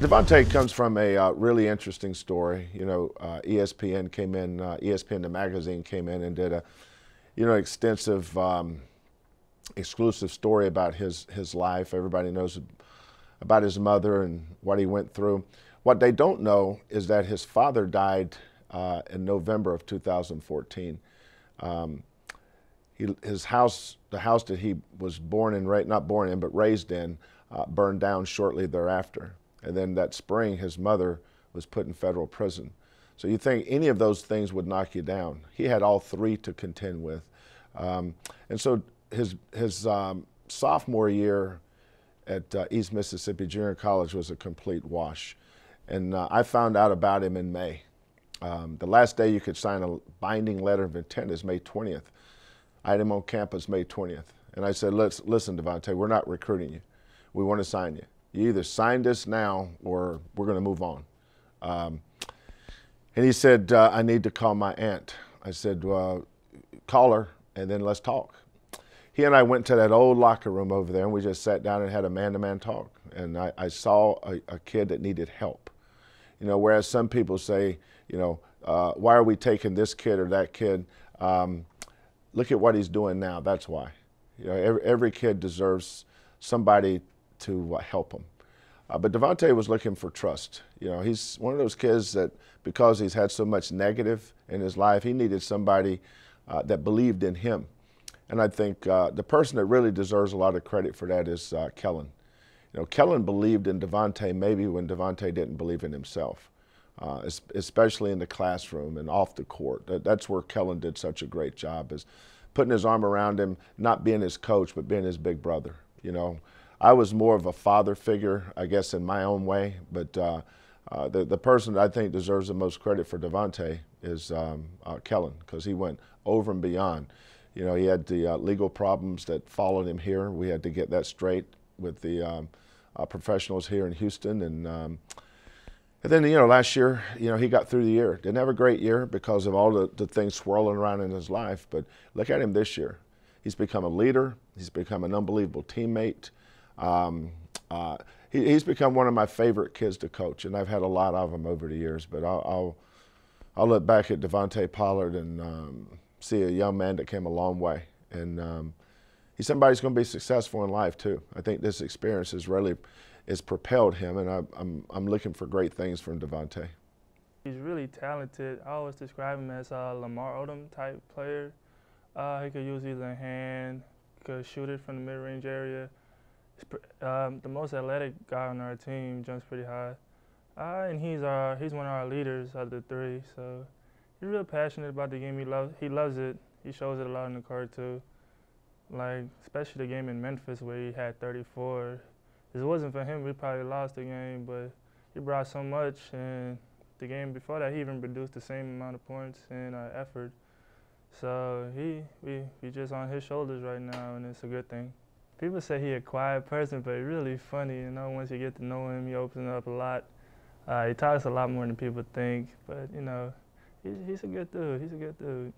Devonta comes from a uh, really interesting story. You know, uh, ESPN came in, uh, ESPN the magazine came in and did a, you know, extensive, um, exclusive story about his his life. Everybody knows about his mother and what he went through. What they don't know is that his father died uh, in November of 2014. Um, he, his house, the house that he was born in, not born in, but raised in, uh, burned down shortly thereafter. And then that spring, his mother was put in federal prison. So you think any of those things would knock you down. He had all three to contend with. Um, and so his, his um, sophomore year at uh, East Mississippi Junior College was a complete wash. And uh, I found out about him in May. Um, the last day you could sign a binding letter of intent is May 20th. I had him on campus May 20th. And I said, Let's, listen, Devonta, we're not recruiting you. We want to sign you. You either sign this now or we're going to move on. Um, and he said, uh, I need to call my aunt. I said, call her and then let's talk. He and I went to that old locker room over there and we just sat down and had a man to man talk. And I, I saw a, a, kid that needed help. You know, whereas some people say, you know, uh, why are we taking this kid or that kid? Um, look at what he's doing now. That's why. You know, every, every kid deserves somebody to uh, help him. Uh, but Devonta was looking for trust. You know, he's one of those kids that because he's had so much negative in his life, he needed somebody uh, that believed in him. And I think uh, the person that really deserves a lot of credit for that is uh, Kellen. You know, Kellen believed in Devonta maybe when Devonta didn't believe in himself, uh, especially in the classroom and off the court. That, that's where Kellen did such a great job, is putting his arm around him, not being his coach, but being his big brother. You know, I was more of a father figure, I guess, in my own way. But uh, uh, the the person that I think deserves the most credit for Devonta is um, uh, Kellen because he went over and beyond. You know, he had the uh, legal problems that followed him here. We had to get that straight with the um, uh, professionals here in Houston, and um, and then you know last year, you know, he got through the year. Didn't have a great year because of all the, the things swirling around in his life. But look at him this year. He's become a leader. He's become an unbelievable teammate. Um, uh, he, he's become one of my favorite kids to coach, and I've had a lot of them over the years. But I'll I'll, I'll look back at Devonta Pollard and um, see a young man that came a long way, and um, he's somebody who's going to be successful in life too. I think this experience has really has propelled him, and I, I'm I'm looking for great things from Devonta. He's really talented. I always describe him as a Lamar Odom type player. Uh, he could use either hand, could shoot it from the mid-range area um, the most athletic guy on our team, jumps pretty high. Uh, and he's our he's one of our leaders out of the three. So he's real passionate about the game. He loves he loves it. He shows it a lot in the court too. Like especially the game in Memphis where he had 34. If it wasn't for him, we probably lost the game. But he brought so much, and the game before that, he even produced the same amount of points and uh, effort. So he we we just on his shoulders right now, and it's a good thing. People say he a quiet person, but really funny. You know, once you get to know him, he opens up a lot. Uh, he talks a lot more than people think, but you know, he's, he's a good dude. He's a good dude.